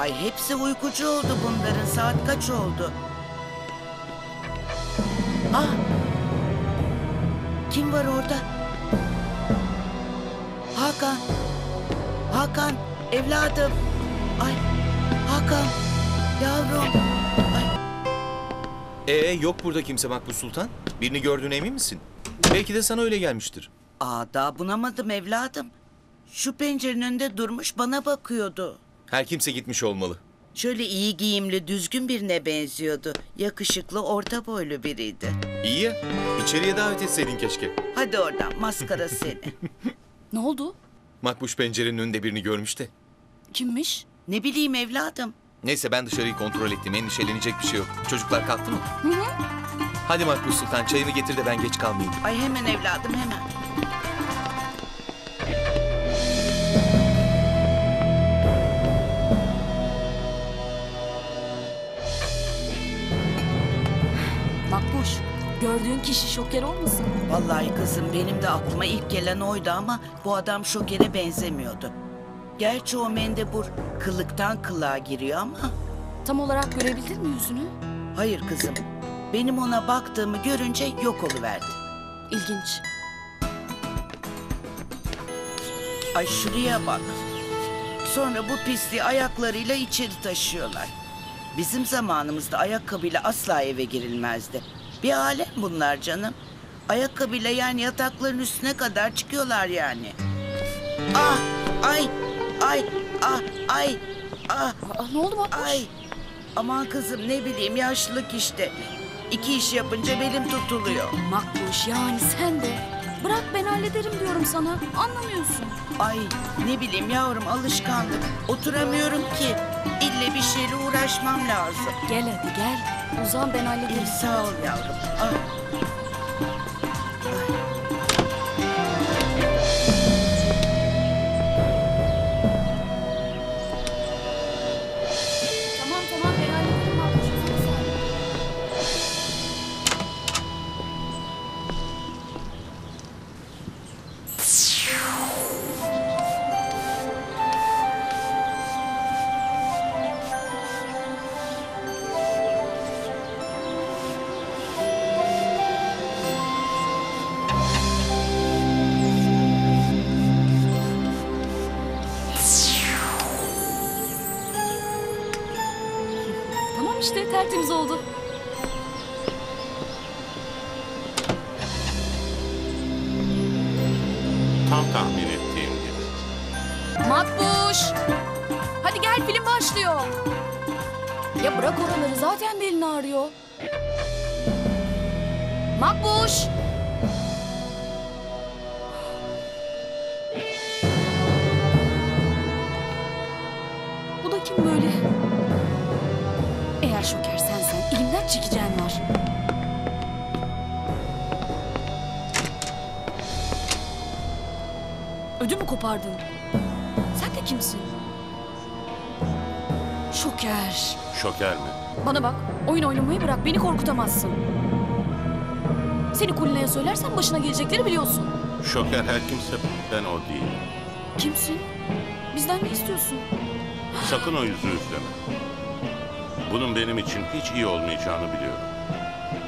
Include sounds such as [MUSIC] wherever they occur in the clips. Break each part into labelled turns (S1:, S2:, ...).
S1: Ay hepsi uykucu oldu bunların. Saat kaç oldu? Ah! Kim var orada? Hakan. Hakan, evladım. Ay, Hakan. Yavrum.
S2: Ee yok burada kimse Makbul Sultan. Birini gördüğüne emin misin? Belki de sana öyle gelmiştir.
S1: aa, daha bunamadım evladım. Şu pencerenin önünde durmuş bana bakıyordu.
S2: Her kimse gitmiş olmalı.
S1: Şöyle iyi giyimli, düzgün birine benziyordu. Yakışıklı, orta boylu biriydi.
S2: İyi ya. içeriye davet etseydin keşke.
S1: Hadi oradan maskara seni. [LAUGHS]
S3: Ne oldu?
S2: Makbuş pencerenin önünde birini görmüş de.
S3: Kimmiş?
S1: ne bileyim evladım.
S2: Neyse ben dışarıyı kontrol ettim. Endişelenecek bir şey yok. Çocuklar kalktı mı? Hı hı. Hadi Makbuş Sultan çayını getir de ben geç kalmayayım.
S1: Ay hemen evladım hemen.
S3: Gördüğün kişi şoker olmasın?
S1: Vallahi kızım benim de aklıma ilk gelen oydu ama bu adam şokere benzemiyordu. Gerçi o mendebur kılıktan kılığa giriyor ama...
S3: Tam olarak görebildin mi yüzünü?
S1: Hayır kızım. Benim ona baktığımı görünce yok oluverdi.
S3: İlginç.
S1: Ay şuraya bak. Sonra bu pisliği ayaklarıyla içeri taşıyorlar. Bizim zamanımızda ayakkabıyla asla eve girilmezdi. Bir alem bunlar canım. Ayakkabıyla yani yatakların üstüne kadar çıkıyorlar yani. Ah! Ay! Ay! Ah! Ay! Ah!
S3: Aa, ne oldu Makbuş?
S1: Ay! Aman kızım ne bileyim yaşlılık işte. İki iş yapınca belim tutuluyor.
S3: Makbuş yani sen de. Bırak ben hallederim diyorum sana. Anlamıyorsun.
S1: Ay ne bileyim yavrum alışkanlık. Oturamıyorum ki. İlle bir şeyle uğraşmam lazım.
S3: Gel hadi gel. Uzan ben hallederim.
S1: İyi sağ ol yavrum. Ah.
S3: Tertemiz oldu.
S4: Tam tahmin ettiğim gibi.
S3: Makbuş! Hadi gel film başlıyor. Ya bırak oraları zaten belin ağrıyor. Makbuş! Bu da kim böyle? Eğer şoker sensen elimden çekeceğin var. Ödümü kopardın. Sen de kimsin? Şoker.
S4: Şoker mi?
S3: Bana bak, oyun oynamayı bırak, beni korkutamazsın. Seni Kulina'ya söylersen başına gelecekleri biliyorsun.
S4: Şoker her kimse ben o değilim.
S3: Kimsin? Bizden ne istiyorsun?
S4: Sakın o yüzü üfleme. Bunun benim için hiç iyi olmayacağını biliyorum.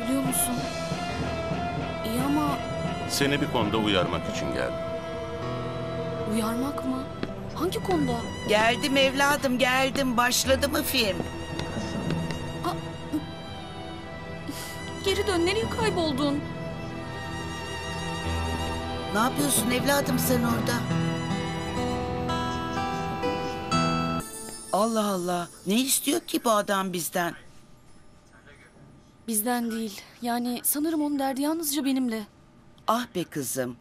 S3: Biliyor musun? İyi ama
S4: Seni bir konuda uyarmak için geldim.
S3: uyarmak mı? Hangi konuda?
S1: Geldim evladım geldim. Başladı mı film?
S3: Geri dön, nereye kayboldun?
S1: Ne yapıyorsun evladım sen orada? Allah Allah. Ne istiyor ki bu adam bizden?
S3: Bizden değil. Yani sanırım onun derdi yalnızca benimle.
S1: Ah be kızım.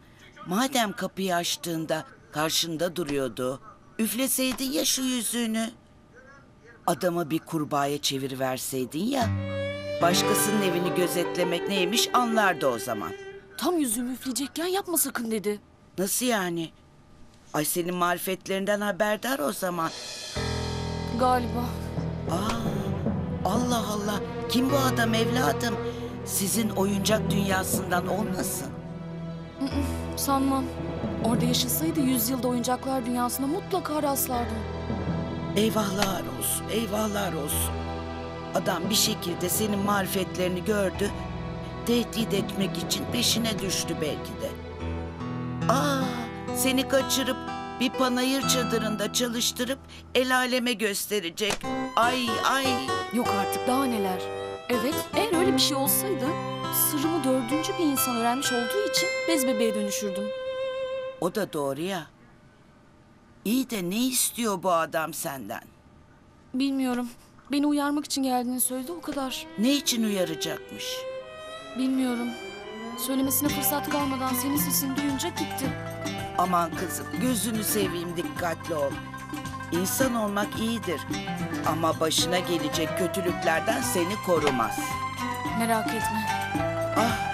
S1: Madem kapıyı açtığında karşında duruyordu. Üfleseydin ya şu yüzüğünü. Adamı bir kurbağaya çeviriverseydin ya. Başkasının evini gözetlemek neymiş anlardı o zaman.
S3: Tam yüzümü üfleyecekken yapma sakın dedi.
S1: Nasıl yani? Ay senin marifetlerinden haberdar o zaman.
S3: Galiba.
S1: Aa, Allah Allah. Kim bu adam evladım? Sizin oyuncak dünyasından olmasın?
S3: Sanmam. Orada yaşasaydı yüzyılda oyuncaklar dünyasına mutlaka rastlardım.
S1: Eyvahlar olsun, eyvahlar olsun. Adam bir şekilde senin marifetlerini gördü. Tehdit etmek için peşine düştü belki de. Aa, seni kaçırıp bir panayır çadırında çalıştırıp el aleme gösterecek. Ay ay.
S3: Yok artık daha neler. Evet eğer öyle bir şey olsaydı sırrımı dördüncü bir insan öğrenmiş olduğu için bez bebeğe dönüşürdüm.
S1: O da doğru ya. İyi de ne istiyor bu adam senden?
S3: Bilmiyorum. Beni uyarmak için geldiğini söyledi o kadar.
S1: Ne için uyaracakmış?
S3: Bilmiyorum. Söylemesine fırsat kalmadan senin sesini duyunca gitti.
S1: Aman kızım gözünü seveyim dikkatli ol. İnsan olmak iyidir ama başına gelecek kötülüklerden seni korumaz.
S3: Merak etme.
S1: Ah